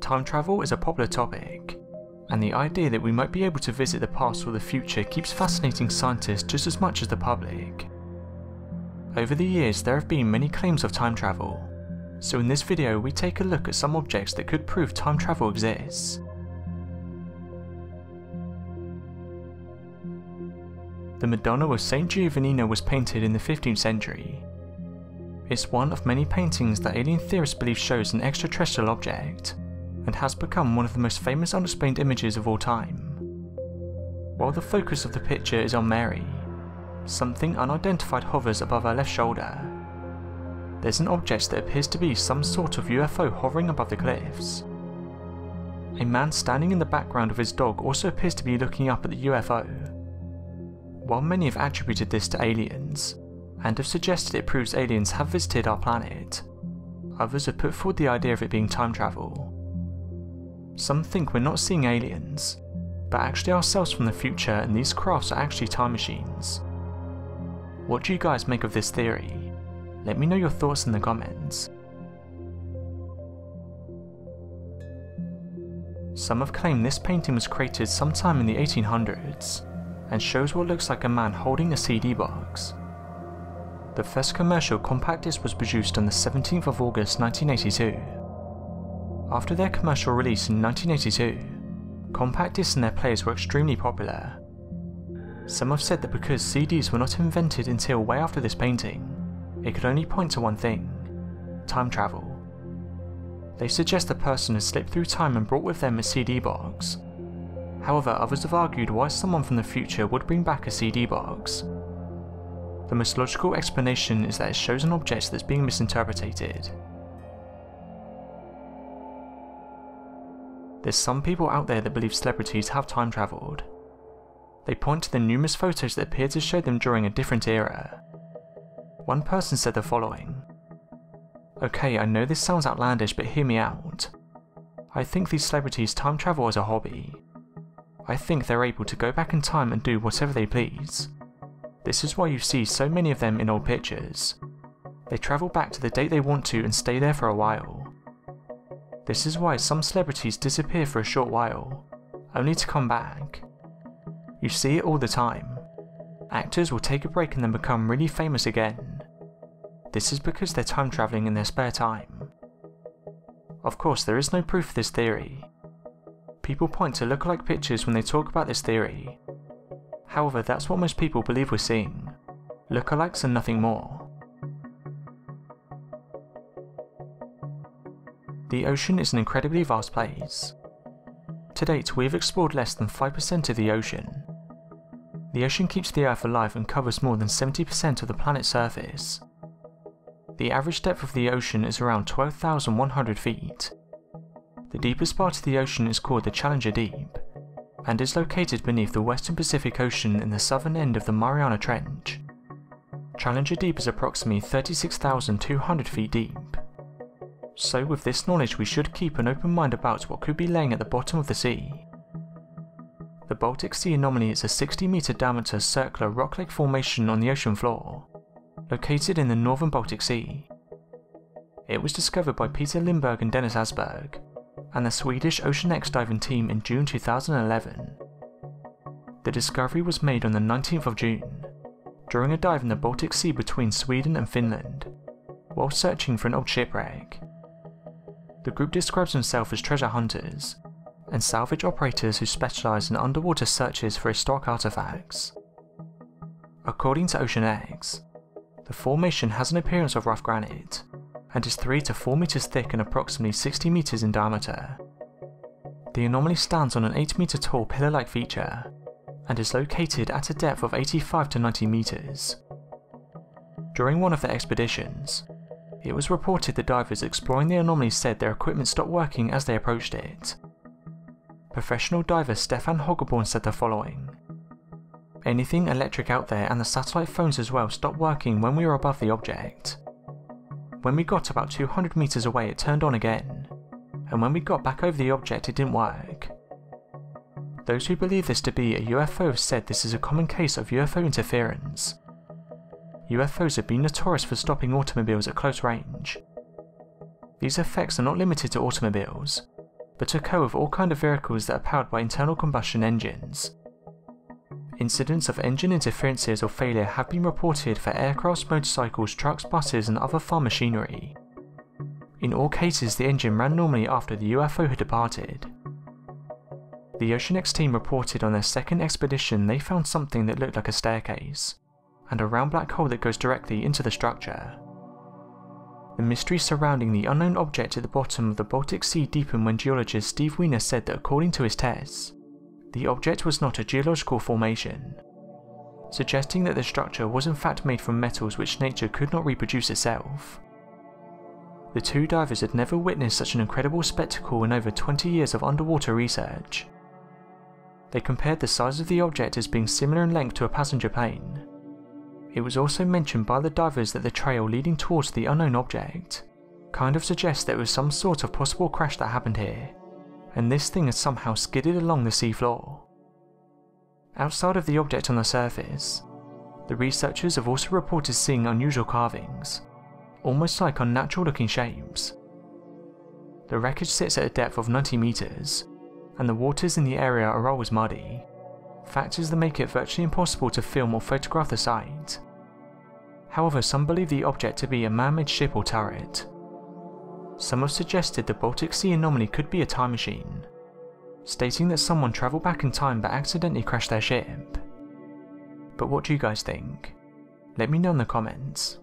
Time travel is a popular topic, and the idea that we might be able to visit the past or the future keeps fascinating scientists just as much as the public. Over the years there have been many claims of time travel, so in this video we take a look at some objects that could prove time travel exists. The Madonna of St. Giovannino was painted in the 15th century. It's one of many paintings that alien theorists believe shows an extraterrestrial object, and has become one of the most famous unexplained images of all time. While the focus of the picture is on Mary, something unidentified hovers above her left shoulder. There's an object that appears to be some sort of UFO hovering above the cliffs. A man standing in the background of his dog also appears to be looking up at the UFO. While many have attributed this to aliens, and have suggested it proves aliens have visited our planet, others have put forward the idea of it being time travel. Some think we're not seeing aliens, but actually ourselves from the future and these crafts are actually time machines. What do you guys make of this theory? Let me know your thoughts in the comments. Some have claimed this painting was created sometime in the 1800s, and shows what looks like a man holding a CD box. The first commercial compact disc was produced on the 17th of August 1982. After their commercial release in 1982, compact discs and their players were extremely popular. Some have said that because CDs were not invented until way after this painting, it could only point to one thing time travel. They suggest the person has slipped through time and brought with them a CD box, However, others have argued why someone from the future would bring back a CD box. The most logical explanation is that it shows an object that's being misinterpreted. There's some people out there that believe celebrities have time travelled. They point to the numerous photos that appear to show them during a different era. One person said the following Okay, I know this sounds outlandish, but hear me out. I think these celebrities time travel as a hobby. I think they're able to go back in time and do whatever they please. This is why you see so many of them in old pictures. They travel back to the date they want to and stay there for a while. This is why some celebrities disappear for a short while, only to come back. You see it all the time. Actors will take a break and then become really famous again. This is because they're time travelling in their spare time. Of course, there is no proof for this theory, People point to lookalike pictures when they talk about this theory. However, that's what most people believe we're seeing. Lookalikes and nothing more. The ocean is an incredibly vast place. To date, we have explored less than 5% of the ocean. The ocean keeps the Earth alive and covers more than 70% of the planet's surface. The average depth of the ocean is around 12,100 feet, the deepest part of the ocean is called the Challenger Deep, and is located beneath the western Pacific Ocean in the southern end of the Mariana Trench. Challenger Deep is approximately 36,200 feet deep. So with this knowledge we should keep an open mind about what could be laying at the bottom of the sea. The Baltic Sea anomaly is a 60 meter diameter circular rock-like formation on the ocean floor, located in the northern Baltic Sea. It was discovered by Peter Lindberg and Dennis Asberg, and the Swedish OceanX diving team in June 2011. The discovery was made on the 19th of June, during a dive in the Baltic Sea between Sweden and Finland, while searching for an old shipwreck. The group describes themselves as treasure hunters and salvage operators who specialise in underwater searches for historic artefacts. According to OceanX, the formation has an appearance of rough granite, and is 3 to 4 meters thick and approximately 60 meters in diameter. The anomaly stands on an 8 meter tall pillar-like feature, and is located at a depth of 85 to 90 meters. During one of their expeditions, it was reported the divers exploring the anomaly said their equipment stopped working as they approached it. Professional diver Stefan Hogeborn said the following. Anything electric out there and the satellite phones as well stopped working when we were above the object. When we got about 200 meters away it turned on again, and when we got back over the object it didn't work. Those who believe this to be a UFO have said this is a common case of UFO interference. UFOs have been notorious for stopping automobiles at close range. These effects are not limited to automobiles, but occur with all kinds of vehicles that are powered by internal combustion engines. Incidents of engine interferences or failure have been reported for aircrafts, motorcycles, trucks, buses and other farm machinery. In all cases the engine ran normally after the UFO had departed. The OceanX team reported on their second expedition they found something that looked like a staircase, and a round black hole that goes directly into the structure. The mystery surrounding the unknown object at the bottom of the Baltic Sea deepened when geologist Steve Weiner said that according to his tests, the object was not a geological formation, suggesting that the structure was in fact made from metals which nature could not reproduce itself. The two divers had never witnessed such an incredible spectacle in over 20 years of underwater research. They compared the size of the object as being similar in length to a passenger plane, it was also mentioned by the divers that the trail leading towards the unknown object kind of suggests that there was some sort of possible crash that happened here, and this thing has somehow skidded along the seafloor. Outside of the object on the surface, the researchers have also reported seeing unusual carvings, almost like unnatural looking shapes. The wreckage sits at a depth of 90 metres, and the waters in the area are always muddy, factors that make it virtually impossible to film or photograph the site. However, some believe the object to be a man-made ship or turret. Some have suggested the Baltic Sea anomaly could be a time machine, stating that someone travelled back in time but accidentally crashed their ship. But what do you guys think? Let me know in the comments.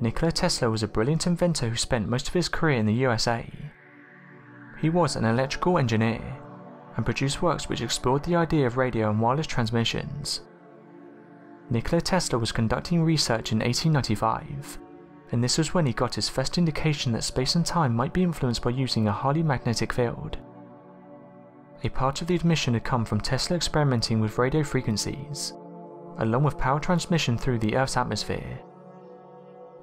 Nikola Tesla was a brilliant inventor who spent most of his career in the USA. He was an electrical engineer and produced works which explored the idea of radio and wireless transmissions. Nikola Tesla was conducting research in 1895, and this was when he got his first indication that space and time might be influenced by using a highly magnetic field. A part of the admission had come from Tesla experimenting with radio frequencies, along with power transmission through the Earth's atmosphere.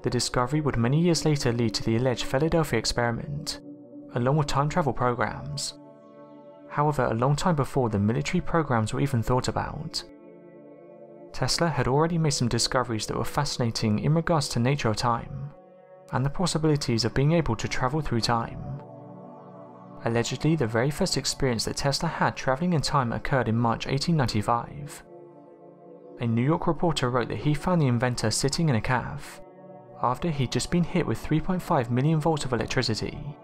The discovery would many years later lead to the alleged Philadelphia experiment, along with time travel programs. However, a long time before the military programs were even thought about. Tesla had already made some discoveries that were fascinating in regards to nature of time, and the possibilities of being able to travel through time. Allegedly, the very first experience that Tesla had travelling in time occurred in March 1895. A New York reporter wrote that he found the inventor sitting in a caf, after he'd just been hit with 3.5 million volts of electricity.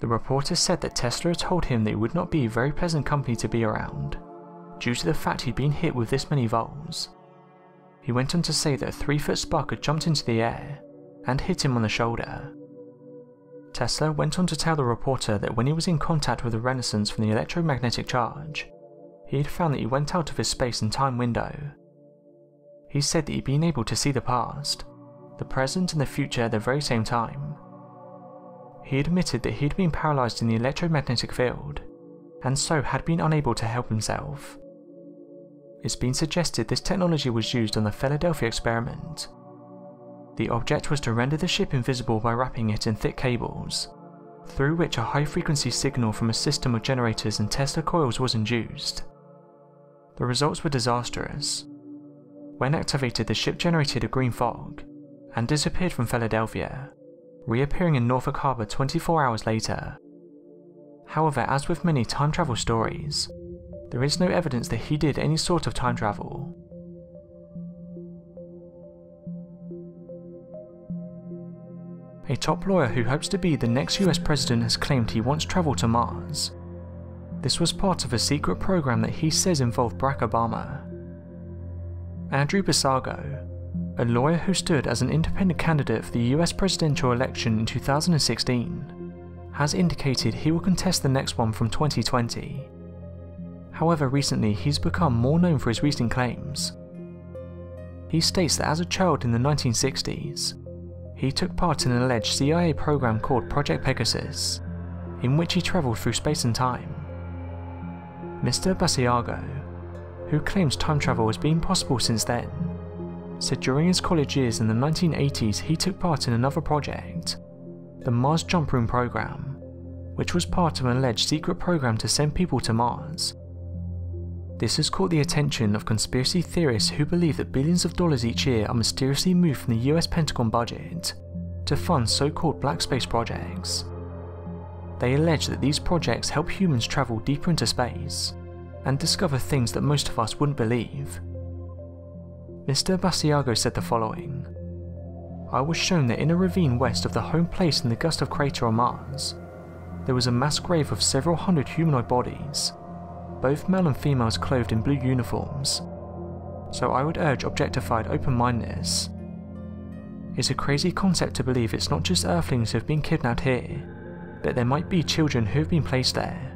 The reporter said that Tesla had told him that it would not be very pleasant company to be around, due to the fact he'd been hit with this many volts. He went on to say that a 3 foot spark had jumped into the air and hit him on the shoulder. Tesla went on to tell the reporter that when he was in contact with the Renaissance from the electromagnetic charge, he had found that he went out of his space and time window. He said that he'd been able to see the past, the present and the future at the very same time, he admitted that he'd been paralysed in the electromagnetic field, and so had been unable to help himself. It's been suggested this technology was used on the Philadelphia experiment. The object was to render the ship invisible by wrapping it in thick cables, through which a high frequency signal from a system of generators and Tesla coils was induced. The results were disastrous. When activated, the ship generated a green fog and disappeared from Philadelphia reappearing in Norfolk Harbour 24 hours later. However, as with many time travel stories, there is no evidence that he did any sort of time travel. A top lawyer who hopes to be the next US president has claimed he once travelled to Mars. This was part of a secret program that he says involved Barack Obama. Andrew Basiago, a lawyer who stood as an independent candidate for the US presidential election in 2016, has indicated he will contest the next one from 2020. However, recently he's become more known for his recent claims. He states that as a child in the 1960s, he took part in an alleged CIA program called Project Pegasus, in which he travelled through space and time. Mr. Basiago, who claims time travel has been possible since then, said during his college years in the 1980s he took part in another project, the Mars Jump Room program, which was part of an alleged secret program to send people to Mars. This has caught the attention of conspiracy theorists who believe that billions of dollars each year are mysteriously moved from the US Pentagon budget to fund so-called black space projects. They allege that these projects help humans travel deeper into space and discover things that most of us wouldn't believe. Mr. Basiago said the following I was shown that in a ravine west of the Home Plate in the Gusev crater on Mars, there was a mass grave of several hundred humanoid bodies, both male and females clothed in blue uniforms. So I would urge objectified open mindedness. It's a crazy concept to believe it's not just Earthlings who have been kidnapped here, but there might be children who have been placed there.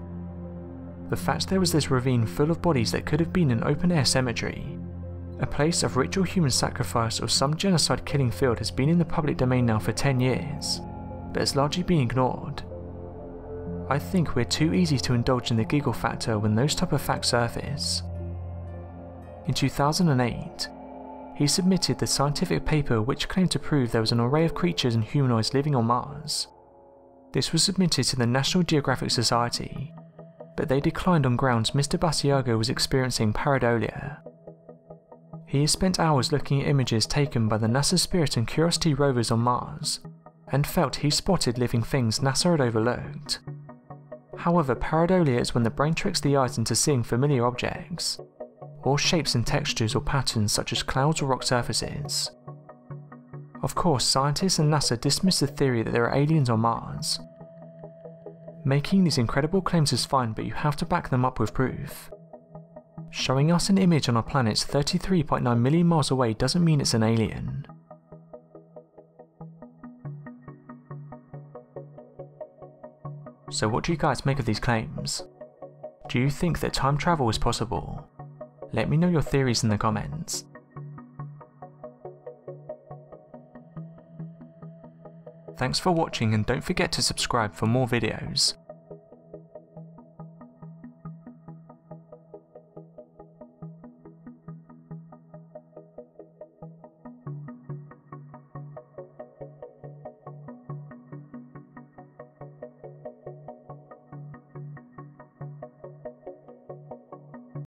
The fact there was this ravine full of bodies that could have been an open air cemetery a place of ritual human sacrifice or some genocide killing field has been in the public domain now for 10 years, but has largely been ignored. I think we're too easy to indulge in the giggle factor when those type of facts surface. In 2008, he submitted the scientific paper which claimed to prove there was an array of creatures and humanoids living on Mars. This was submitted to the National Geographic Society, but they declined on grounds Mr. Basiago was experiencing pareidolia, he has spent hours looking at images taken by the NASA Spirit and Curiosity rovers on Mars, and felt he spotted living things NASA had overlooked. However, pareidolia is when the brain tricks the eyes into seeing familiar objects, or shapes and textures or patterns such as clouds or rock surfaces. Of course, scientists and NASA dismiss the theory that there are aliens on Mars. Making these incredible claims is fine, but you have to back them up with proof. Showing us an image on a planet 33.9 million miles away doesn't mean it's an alien. So what do you guys make of these claims? Do you think that time travel is possible? Let me know your theories in the comments. Thanks for watching and don't forget to subscribe for more videos.